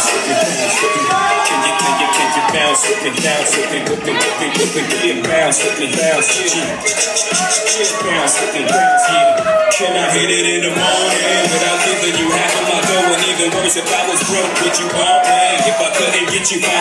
Can you, can you, can you bounce it, bounce it, whip it, whip it, whip it, get bounce it, bounce bounce it, bounce. Can I hit it in the morning without giving you half of my dough? And even worse, if I was broke, would you want me? If I couldn't get you by